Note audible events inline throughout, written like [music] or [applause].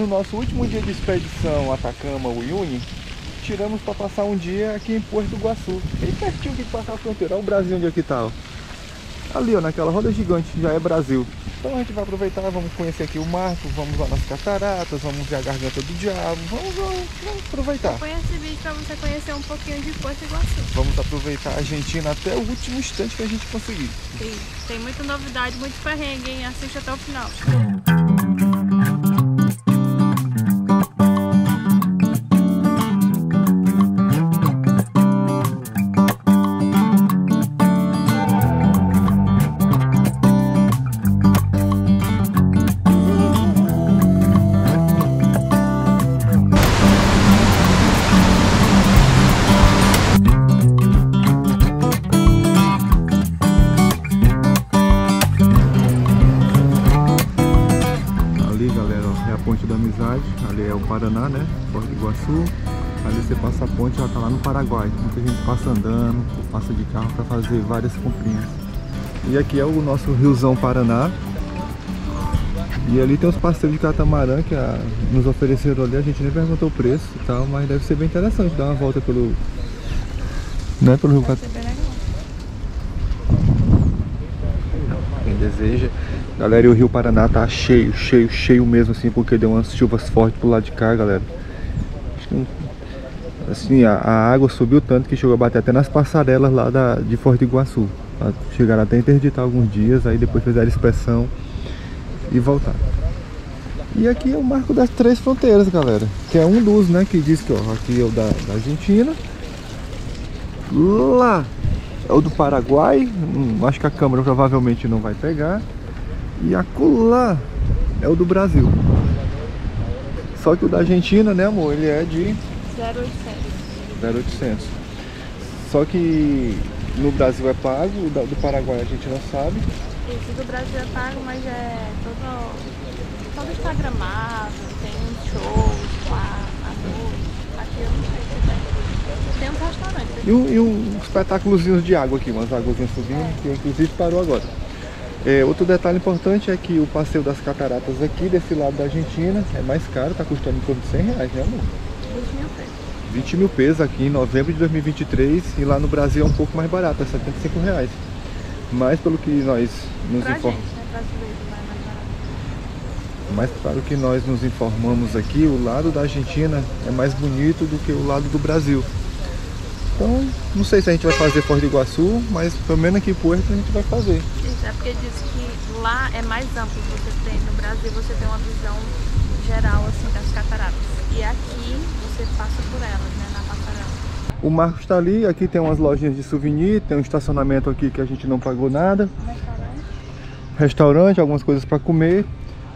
No nosso último dia de expedição Atacama Uyuni, tiramos para passar um dia aqui em Porto Iguaçu. Bem pertinho de passar a fronteira. Olha o Brasil onde aqui tá. Ó. Ali, ó, naquela roda gigante, já é Brasil. Então a gente vai aproveitar, vamos conhecer aqui o marco, vamos lá nas cataratas, vamos ver a garganta do diabo, vamos, vamos, vamos aproveitar. Põe esse vídeo para você conhecer um pouquinho de Porto Iguaçu. Vamos aproveitar a Argentina até o último instante que a gente conseguir. Sim, tem muita novidade, muito perrengue, hein? Assiste até o final. Paraná, né? Porto do Iguaçu. Ali você passa a ponte e já tá lá no Paraguai. Muita gente passa andando, passa de carro para fazer várias comprinhas. E aqui é o nosso riozão Paraná. E ali tem os passeios de catamarã que a, nos ofereceram ali, a gente nem perguntou o preço e tal, mas deve ser bem interessante dar uma volta pelo. Né, pelo Rio Catamarã. Quem deseja. Galera, e o Rio Paraná tá cheio, cheio, cheio mesmo, assim, porque deu umas chuvas fortes pro lado de cá, galera. Assim, a, a, água subiu tanto que chegou a bater até nas passarelas lá da, de Forte Iguaçu. Chegaram até interditar alguns dias, aí depois fizeram inspeção e voltaram. E aqui é o marco das três fronteiras, galera. Que é um dos, né, que diz que, ó, aqui é o da, da Argentina. Lá é o do Paraguai. Hum, acho que a câmera provavelmente não vai pegar. E acolá é o do Brasil. Só que o da Argentina, né amor, ele é de 0800. 0800. Só que no Brasil é pago, o do Paraguai a gente não sabe. Isso do Brasil é pago, mas é todo, todo instagramado, tem shows lá à noite. Aqui eu não sei se tem. Tem um restaurante. E um, e um espetáculozinho de água aqui, umas águas subindo, é. que inclusive parou agora. É, outro detalhe importante é que o passeio das cataratas aqui, desse lado da Argentina, é mais caro, está custando em torno de 100 reais, né amor? 20 mil pesos. 20 mil pesos aqui em novembro de 2023 e lá no Brasil é um pouco mais barato, é 75 reais. Mas pelo que nós nos informamos. Né? Mas claro que nós nos informamos aqui, o lado da Argentina é mais bonito do que o lado do Brasil. Então, não sei se a gente vai fazer Foz do Iguaçu, mas pelo menos aqui em Puerto a gente vai fazer. É porque diz que lá é mais amplo, você tem no Brasil você tem uma visão geral assim das cataratas. E aqui você passa por elas, né, na passarela. O Marcos está ali, aqui tem umas lojinhas de souvenir, tem um estacionamento aqui que a gente não pagou nada. Restaurante. Restaurante, algumas coisas para comer.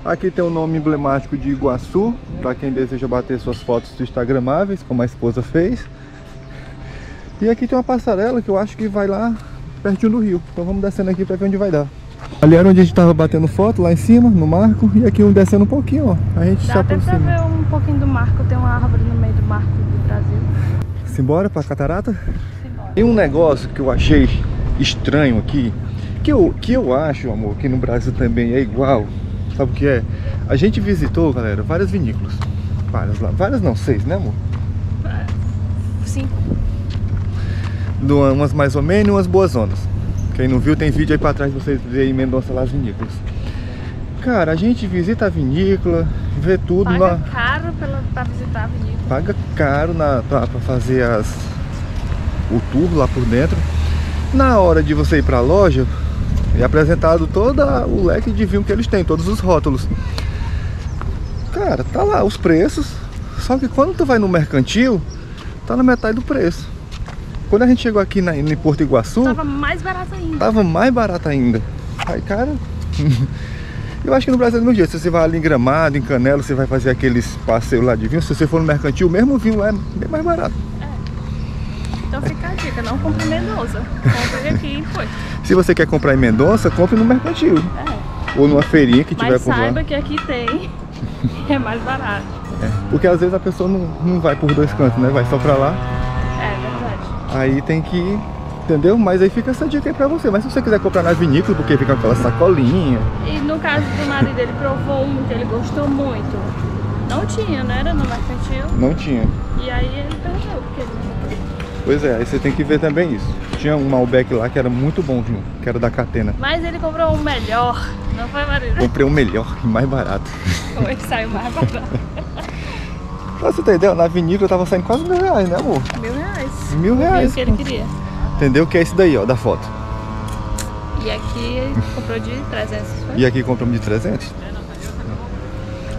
Aqui tem o nome emblemático de Iguaçu, para quem deseja bater suas fotos instagramáveis, como a esposa fez. E aqui tem uma passarela que eu acho que vai lá pertinho do rio. Então vamos descendo aqui para ver onde vai dar. Ali era onde a gente tava batendo foto, lá em cima, no marco. E aqui um descendo um pouquinho, ó. A gente Dá até pra ver um pouquinho do marco. Tem uma árvore no meio do marco do Brasil. Simbora pra catarata? Simbora. Tem um negócio que eu achei estranho aqui. Que eu, que eu acho, amor, que no Brasil também é igual. Sabe o que é? A gente visitou, galera, várias vinícolas. Várias lá. Várias não, seis, né, amor? Cinco umas mais ou menos e umas boas ondas. Quem não viu, tem vídeo aí pra trás vocês verem em Mendonça lá as vinícolas. Cara, a gente visita a vinícola, vê tudo. Paga na... caro pela, pra visitar a vinícola. Paga caro na, pra, pra fazer as, o tour lá por dentro. Na hora de você ir pra loja, é apresentado todo o leque de vinho que eles têm, todos os rótulos. Cara, tá lá os preços. Só que quando tu vai no mercantil, tá na metade do preço. Quando a gente chegou aqui na, em Porto Iguaçu... Tava mais barato ainda. Tava mais barato ainda. Aí, cara... [laughs] eu acho que no Brasil é do mesmo jeito. Se você vai ali em Gramado, em Canela, você vai fazer aqueles passeios lá de vinho. Se você for no mercantil, o mesmo vinho lá é bem mais barato. É. Então fica a dica, não compre em Mendonça. Compre aqui em Porto. [laughs] Se você quer comprar em Mendonça, compre no mercantil. É. Ou numa feirinha que tiver Mas por lá. saiba que aqui tem. [laughs] é mais barato. É. Porque às vezes a pessoa não, não vai por dois cantos, né? Vai só pra lá. Aí tem que entendeu? Mas aí fica essa dica aí pra você. Mas se você quiser comprar na vinícola, porque fica aquela sacolinha. E no caso do marido, ele provou um que ele gostou muito. Não tinha, não era no mercantil. Não tinha. E aí ele perdeu, porque ele Pois é, aí você tem que ver também isso. Tinha um Malbec lá que era muito bom, viu? Que era da Catena. Mas ele comprou um melhor, não foi, Marina? Comprei um melhor e mais barato. [laughs] Foi, saiu mais barato. [laughs] Você ideia, na eu tava saindo quase mil reais, né amor? Mil reais. Mil reais. o que ele queria. Entendeu? Que é esse daí, ó, da foto. E aqui comprou de 300, foi? E aqui compramos de 300.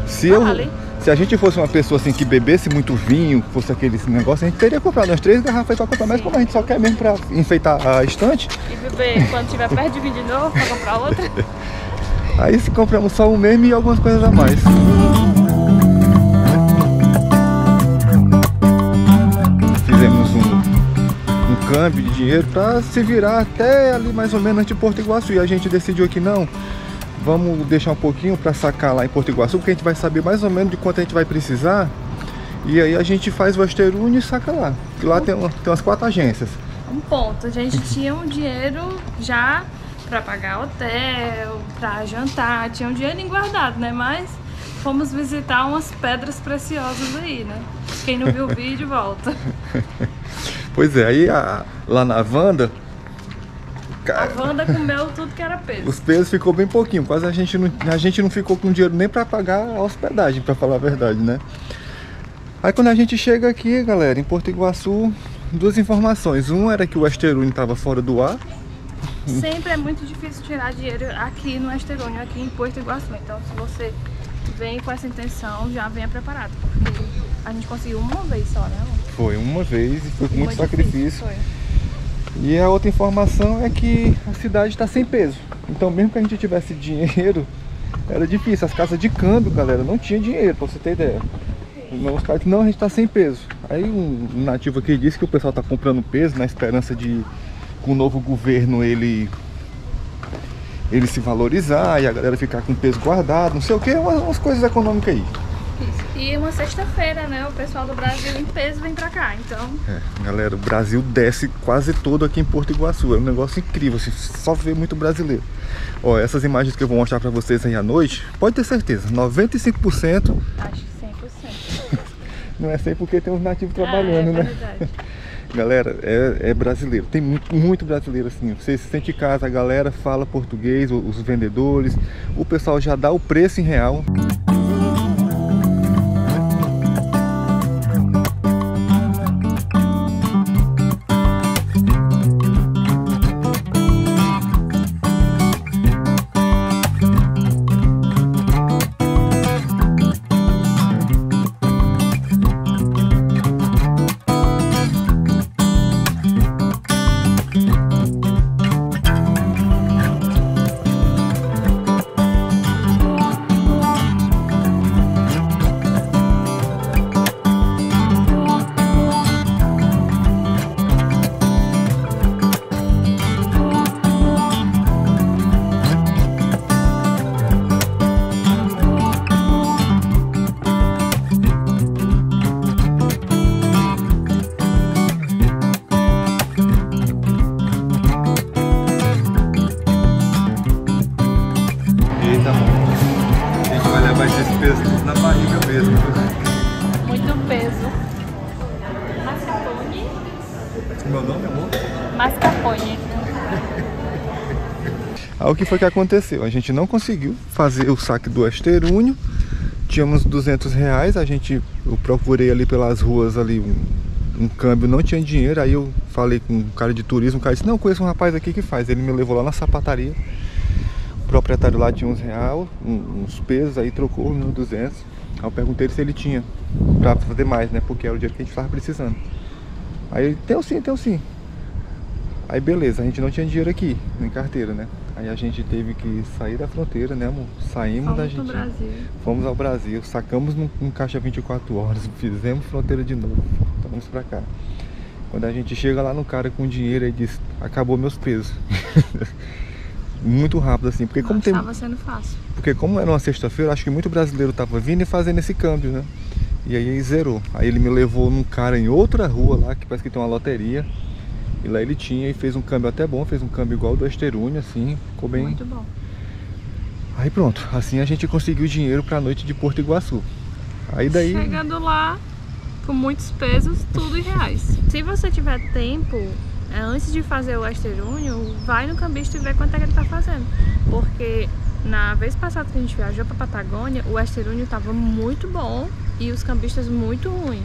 Se, eu, ali. se a gente fosse uma pessoa assim que bebesse muito vinho, fosse aquele negócio, a gente teria comprado umas três garrafas pra comprar, mas Sim. como a gente só quer mesmo pra enfeitar a estante, E beber quando tiver perto de vir de novo pra comprar outra. [laughs] aí se compramos só o mesmo e algumas coisas a mais. Câmbio de dinheiro para se virar até ali mais ou menos de Porto Iguaçu. E a gente decidiu que não, vamos deixar um pouquinho para sacar lá em Porto Iguaçu, porque a gente vai saber mais ou menos de quanto a gente vai precisar. E aí a gente faz o Asterune e saca lá. Que lá tem, tem umas quatro agências. Um ponto, a gente tinha um dinheiro já pra pagar hotel, pra jantar, tinha um dinheirinho guardado, né? Mas fomos visitar umas pedras preciosas aí, né? Quem não viu o vídeo, volta. [laughs] Pois é, aí a- lá na Wanda, A cara, Wanda comeu tudo que era peso. os pesos ficou bem pouquinho. Quase a gente não, a gente não ficou com dinheiro nem para pagar a hospedagem, para falar a verdade, né? Aí quando a gente chega aqui, galera, em Porto Iguaçu, duas informações. Um era que o Asterune estava fora do ar. Sempre é muito difícil tirar dinheiro aqui no Esterônio, aqui em Porto Iguaçu. Então, se você vem com essa intenção, já venha preparado, porque a gente conseguiu uma vez só, né? Foi uma vez e foi com muito sacrifício. E a outra informação é que a cidade está sem peso. Então mesmo que a gente tivesse dinheiro, [laughs] era difícil. As casas de câmbio, galera, não tinha dinheiro, pra você ter ideia. Os caras não, a gente tá sem peso. Aí um, um nativo aqui disse que o pessoal tá comprando peso na esperança de com o novo governo ele ele se valorizar e a galera ficar com peso guardado, não sei o que, umas, umas coisas econômicas aí. Isso. E uma sexta-feira, né? O pessoal do Brasil em peso vem pra cá. Então, É, galera, o Brasil desce quase todo aqui em Porto Iguaçu. É um negócio incrível, assim, só vê muito brasileiro. Ó, essas imagens que eu vou mostrar pra vocês aí à noite, pode ter certeza, 95% acho que 100%. [laughs] não é 100 porque tem uns nativos Ah, trabalhando, é né? verdade. [laughs] Galera, é, é brasileiro, tem muito, muito brasileiro assim. Você se sente em casa, a galera fala português, os vendedores, o pessoal já dá o preço em real. Aí o que foi que aconteceu? A gente não conseguiu fazer o saque do esterúnio. Tínhamos 200 reais, a gente, eu procurei ali pelas ruas ali um, um câmbio, não tinha dinheiro. Aí eu falei com um cara de turismo, o cara disse, não, conheço um rapaz aqui que faz. Ele me levou lá na sapataria. O proprietário lá tinha uns real, um- uns pesos, aí trocou uns 200. Aí eu perguntei se ele tinha pra fazer mais, né? Porque era o dinheiro que a gente estava precisando. Aí ele, tem sim, tem sim. Aí beleza, a gente não tinha dinheiro aqui, em carteira, né? Aí a gente teve que sair da fronteira, né, amor? Saímos da Vamos pro Argentina. Brasil. Fomos ao Brasil, sacamos num, num caixa 24 horas, [laughs] fizemos fronteira de novo, voltamos pra cá. Quando a gente chega lá no cara com dinheiro, ele diz, acabou meus pesos. [laughs] Muito rápido assim, porque como Não tem, estava sendo fácil. porque como era uma sexta-feira, acho que muito brasileiro tava vindo e fazendo esse câmbio, né? E aí zerou. Aí ele me levou num cara em outra rua lá, que parece que tem uma loteria. E lá ele tinha e fez um câmbio até bom, fez um câmbio igual do Esterune, assim, ficou bem. Muito bom. Aí pronto, assim a gente conseguiu dinheiro pra noite de Porto Iguaçu. Aí daí... Chegando lá, com muitos pesos, tudo em reais. Se você tiver tempo, é, antes de fazer o esterúnio, vai no cambista e vê quanto é que ele tá fazendo. Porque na vez passada que a gente viajou pra Patagônia, o esterúnio tava muito bom e os cambistas muito ruim.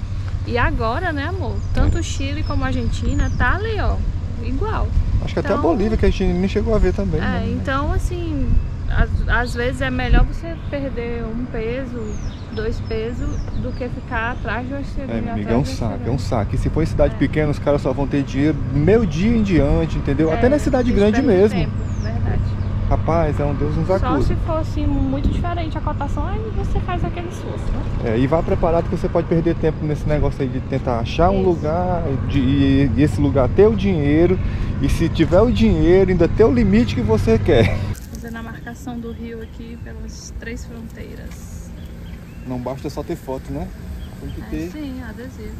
E agora, né, amor? Tanto o Chile como a Argentina tá ali, ó, igual. Acho que até a Então- Bolívia, que a gente nem chegou a ver também. É, né? então assim, às, vezes é melhor você perder um peso, dois pesos, do que ficar atrás do É, esterúnio. meu amigo, é um saco, é um saco. E se for em cidade É. pequena, os caras só vão ter dinheiro do meu dia em diante, entendeu? Até na cidade grande mesmo. tempo. Rapaz, é um Deus nos Só acuda. se fosse muito diferente a cotação, aí você faz aquele esforço, né? É, e vá preparado que você pode perder tempo nesse negócio aí de tentar achar um Isso. lugar de, e, e esse lugar ter o dinheiro. E se tiver o dinheiro, ainda ter o limite que você quer. Fazendo a marcação do rio aqui pelas três fronteiras. Não basta só ter foto, né? Tem que É, ter. sim, adesivo.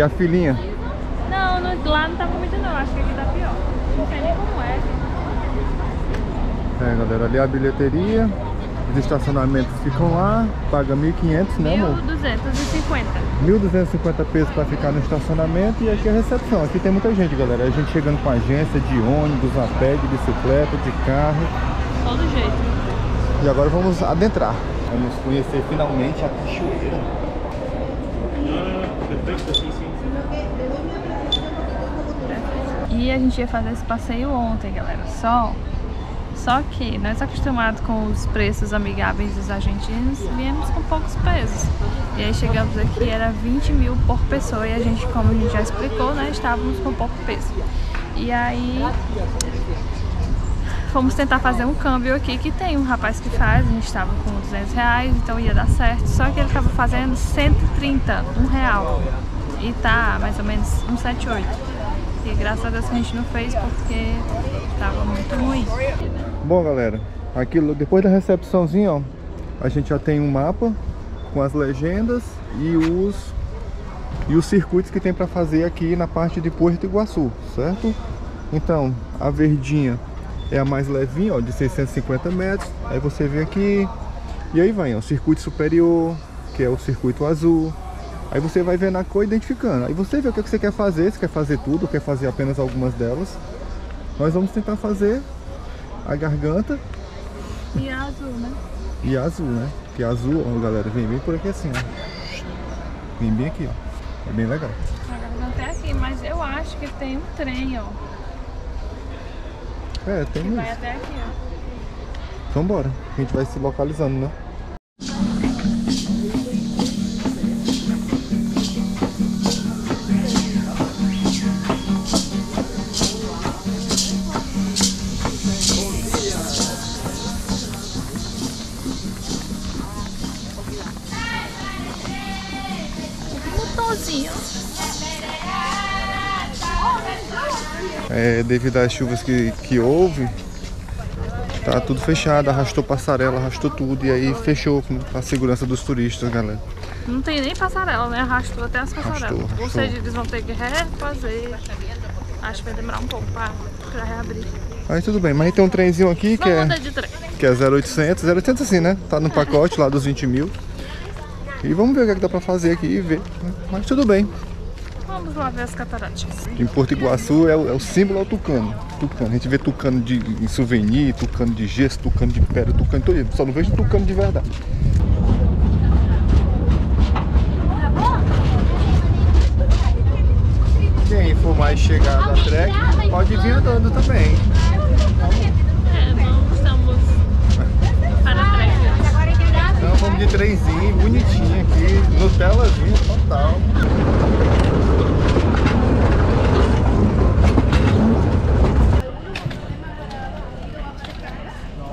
E a filhinha? Não, no- lá não tá muito não, acho que aqui tá pior. Não sei nem como é. É, galera, ali é a bilheteria. Os estacionamentos ficam lá. Paga 1.500, né, amor? 1.250. 1.250 pesos para ficar no estacionamento e aqui é a recepção. Aqui tem muita gente, galera. A gente chegando com agência de ônibus, a pé, de bicicleta, de carro. Todo jeito. E agora vamos adentrar. Vamos conhecer finalmente a cachoeira. E a gente ia fazer esse passeio ontem, galera. Só, só que nós acostumados com os preços amigáveis dos argentinos, viemos com poucos pesos. E aí chegamos aqui, era 20 mil por pessoa e a gente, como a gente já explicou, né, estávamos com pouco peso. E aí fomos tentar fazer um câmbio aqui que tem um rapaz que faz, a gente estava com 200 reais, então ia dar certo. Só que ele estava fazendo 130, um real. E tá mais ou menos 178. Graças a Deus que a gente não fez porque tava muito ruim. Bom, galera, aquilo depois da recepçãozinha, ó, a gente já tem um mapa com as legendas e os e os circuitos que tem para fazer aqui na parte de Porto Iguaçu, certo? Então, a verdinha é a mais levinha, ó, de 650 metros. Aí você vem aqui e aí vai, ó, circuito superior, que é o circuito azul. Aí você vai vendo a cor identificando. Aí você vê o que você quer fazer, se quer fazer tudo, quer fazer apenas algumas delas. Nós vamos tentar fazer a garganta E a azul, né? e a azul, né? Que azul, ó, galera, vem bem por aqui assim, ó. Vem bem aqui, ó. É bem legal. A garganta é aqui, mas eu acho que tem um trem, ó. É, tem Que vai isso. até aqui, ó. Então bora. A gente vai se localizando, né? É, devido às chuvas que, que houve, tá tudo fechado, arrastou passarela, arrastou tudo e aí fechou com a segurança dos turistas, galera. Não tem nem passarela, né? Arrastou até as passarelas. Arrastou, arrastou. Ou seja, eles vão ter que refazer. Acho que vai demorar um pouco pra, pra reabrir. Aí tudo bem, mas tem um trenzinho aqui que é, andar de trem. que é 0800, 0800 assim, né? Tá no pacote lá dos 20 mil. E vamos ver o que, é que dá pra fazer aqui e ver. Mas tudo bem. Vamos lá ver as cataratas. Em Porto Iguaçu é o, é o símbolo ao tucano. Tucano. A gente vê tucano de em souvenir, tucano de gesso, tucano de pedra, tucano de todo. Só não vejo tucano de verdade. Quem for mais chegado a trek, pode vir andando também. É, não estamos para. Então vamos de trenzinho, bonitinho aqui, Nutellazinho total.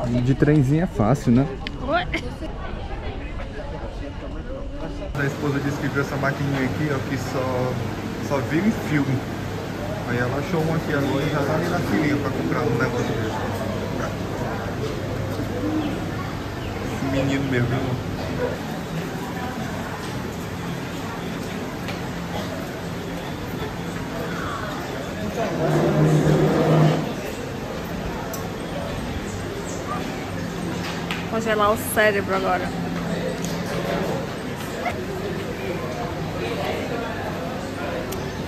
De trenzinho é fácil, né? A esposa disse que viu essa maquininha aqui, ó, que só, só viu em filme. Aí ela achou uma aqui agora e já tá ali na filinha pra comprar um negócio desse. Esse menino mesmo, Congelar o cérebro agora.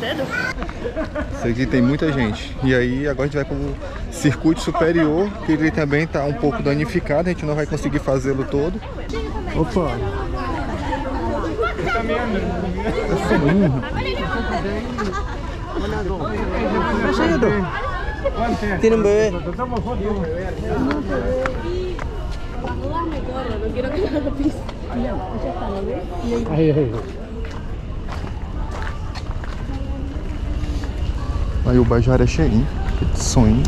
Cedo? Isso aqui tem muita gente. E aí agora a gente vai pro circuito superior, que ele também tá um pouco danificado, a gente não vai conseguir fazê-lo todo. Opa! Tiene un bebé. Aí o bar já era cheinho, que sonho.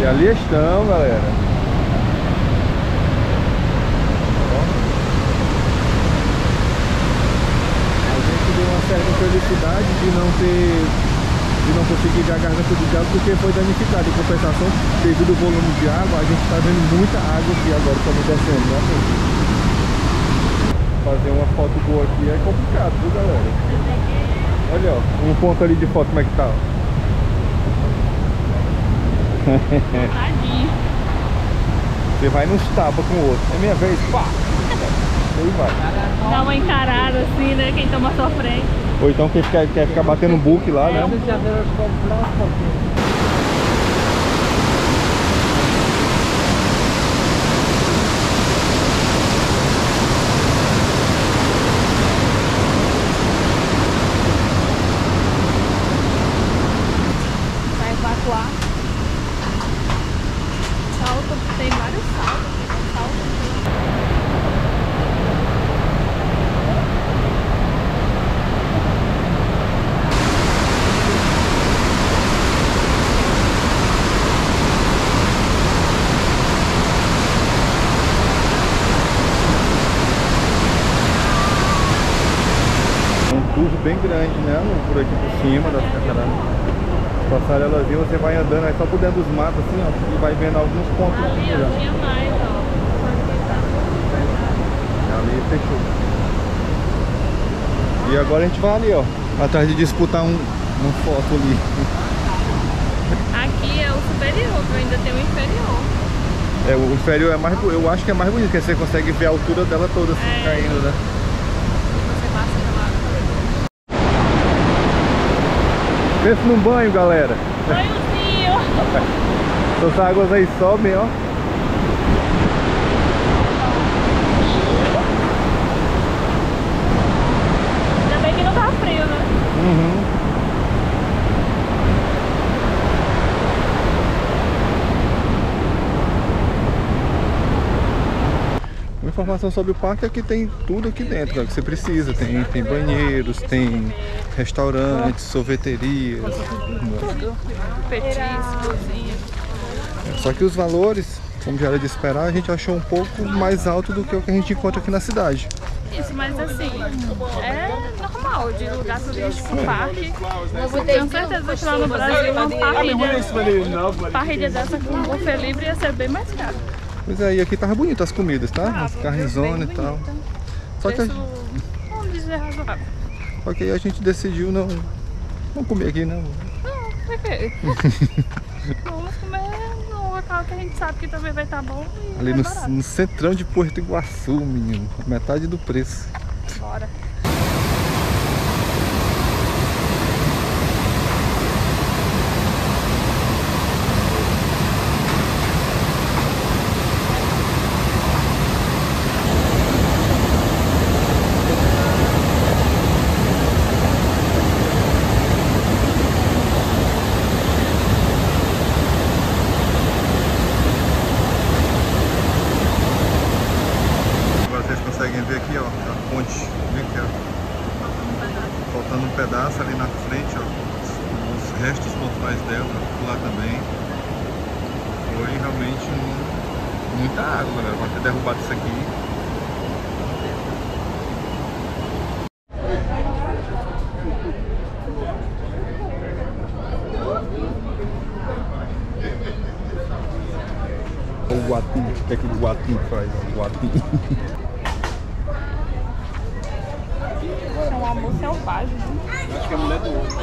E ali estão, galera. A gente deu uma certa felicidade de não ter de não conseguir ver a garganta do diabo porque foi danificado. Em compensação, devido ao volume de água, a gente está vendo muita água aqui agora estamos descendo, né? Fazer uma foto boa aqui é complicado, viu galera? Olha, ó, um ponto ali de foto como é que tá. Tadinho. Você vai nos tapa com o outro. É minha vez, pá! Aí vai. Dá uma encarada assim, né? Quem toma sua frente. Ou então quem quer, quer ficar batendo book lá, né? Vai evacuar. Salto, tem vários saltos. Tem salto. É um curvo bem grande, né? Por aqui por cima das cataratas. Passarelazinha, você vai andando aí só por dentro dos matos assim, ó, e vai vendo alguns pontos Ali, já. tinha mais, ó. Ali fechou. E agora a gente vai ali, ó, atrás de disputar um, uma foto ali. Aqui é o superior, ainda tenho o inferior. É, o inferior é mais, eu acho que é mais bonito, porque você consegue ver a altura dela toda assim, É. caindo, né? Você passa pela Pensa num banho, galera. Banhozinho! [laughs] Essas águas aí sobem, ó. Ainda bem que não tá frio, né? Uhum. Uma informação sobre o parque é que tem tudo aqui dentro, cara, que você precisa. Tem, tem banheiros, tem restaurantes, sorveterias. Petisco, cozinha. Só que os valores, como já era de esperar, a gente achou um pouco mais alto do que o que a gente encontra aqui na cidade. Isso, mas assim, é normal de lugar turístico, parque. Eu tenho certeza que lá no Brasil uma parrilha, parrilha dessa com buffet livre ia ser bem mais caro. Pois é, e aqui tava bonito as comidas, tá? As carnezonas e tal. Só que, a, vamos dizer, razoável. só que aí a gente decidiu não, não comer aqui, não. Não, por quê? [laughs] Vamos comer num local que a gente sabe que também vai estar bom e Ali no, no centrão de Porto Iguaçu, menino. Metade do preço. Bora. restos mortais dela lá também. Foi realmente um, muita água, galera, pra ter derrubado isso aqui. O guatim, o que é que o guatim faz? O guatim. É um amor selvagem. Né? Acho que é a mulher do outro.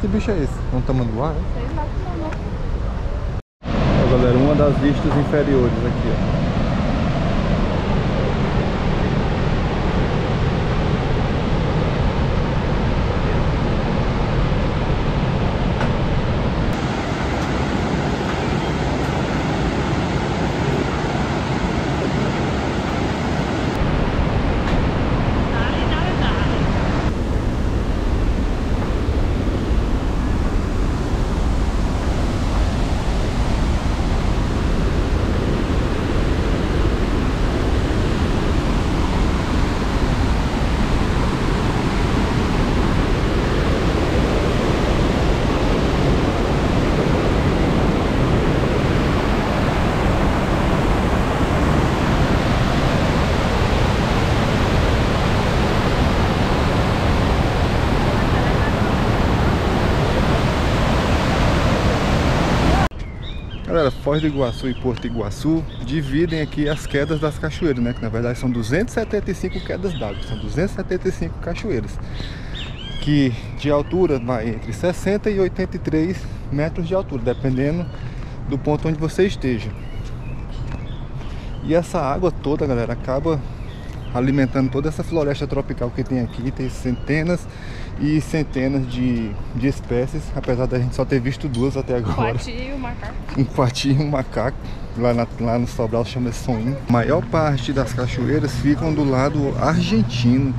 Que bicho é esse? É um tamanduá, né? Sei lá galera, uma das vistas inferiores aqui, ó. Foz do Iguaçu e Porto Iguaçu dividem aqui as quedas das cachoeiras, né? Que na verdade são 275 quedas d'água, são 275 cachoeiras. Que de altura vai entre 60 e 83 metros de altura, dependendo do ponto onde você esteja. E essa água toda, galera, acaba alimentando toda essa floresta tropical que tem aqui. Tem centenas e centenas de, de espécies, apesar da gente só ter visto duas até agora Coati e o macaco. um coati e um macaco. Lá, na- lá no Sobral chama Soim. A maior parte das cachoeiras ficam do lado argentino.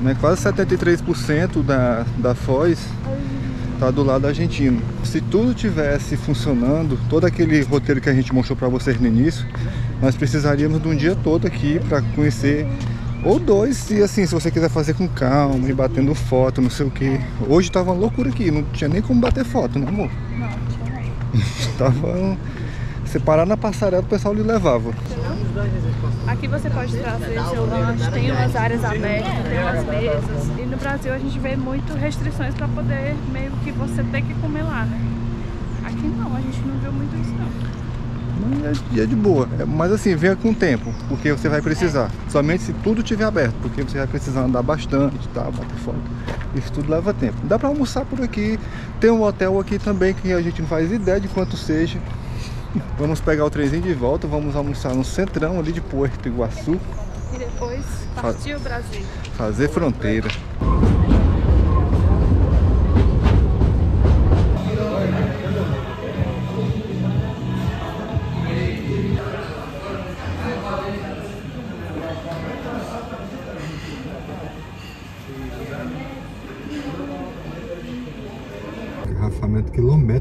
Né? Quase 73% da, da Foz está do lado argentino. Se tudo tivesse funcionando, todo aquele roteiro que a gente mostrou para vocês no início, nós precisaríamos de um dia todo aqui para conhecer ou dois, e assim, se você quiser fazer com calma e batendo foto, não sei o que. Hoje tava uma loucura aqui, não tinha nem como bater foto, né amor? Não, tinha não. Tava. Você parar na passarela, o pessoal lhe levava. Aqui você pode trazer seu lanche, tem umas áreas abertas, tem umas mesas. E no Brasil a gente vê muito restrições para poder meio que você ter que comer lá, né? Aqui não, a gente não viu muito isso não. Mas é, é de boa. É, Mas assim, venha com o tempo, porque você vai precisar. Somente se tudo estiver aberto, porque você vai precisar andar bastante, tá? Bater foto. Isso tudo leva tempo. Dá pra almoçar por aqui. Tem um hotel aqui também que a gente não faz ideia de quanto seja. Vamos pegar o trenzinho de volta, vamos almoçar no centrão ali de Porto Iguaçu, E depois partiu o Brasil. fazer fronteira.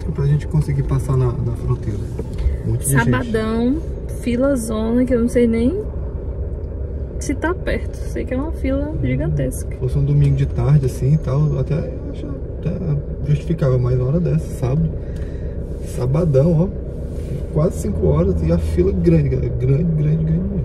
Quilométrico pra gente conseguir passar na, na fronteira. Muito. Sabadão, fila zona, que eu não sei nem se tá perto. Sei que é uma fila gigantesca. Se fosse um domingo de tarde assim e tal, até, até justificava, mas na hora dessa, sábado, sabadão, ó, quase 5 horas e a fila grande, galera, grande, grande, grande.